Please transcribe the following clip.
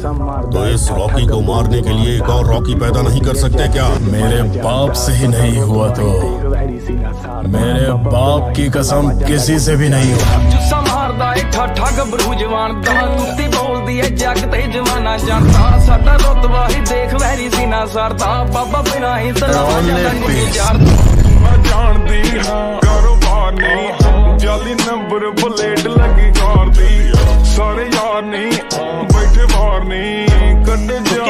तो इस रॉकी को मारने के लिए एक और रॉकी पैदा नहीं कर सकते क्या मेरे बाप से ही नहीं हुआ तो मेरे बाप की कसम किसी से भी नहीं हुआ ਜੁੱਸਾ ਮਾਰਦਾ ਏ ਠਾਠਾ ਗੱਭਰੂ ਜਵਾਨ ਦਾ ਤੁੱਤੀ ਬੋਲਦੀ ਏ ਜੱਗ ਤੇ ਜਵਾਨਾ ਜਾਣਦਾ ਸਾਡਾ ਰੁਤਬਾ ਹੀ ਦੇਖ ਵੈਰੀ ਸੀਨਾ ਸਰਦਾ ਬਾਬਾ ਬਿਨਾ ਹੀ ਤਲਾਵਾ ਜਾਂਦਾ ਨਹੀਂ ਜਾਣਦਾ ਮੈਂ ਜਾਣਦੀ ਹਾਂ ਕਾਰੋਬਾਰ ਨਹੀਂ ਜਾਲੀ ਨੰਬਰ ਪਲੇਟ ਲੱਗੀ ਕਾਰ morning, cut the.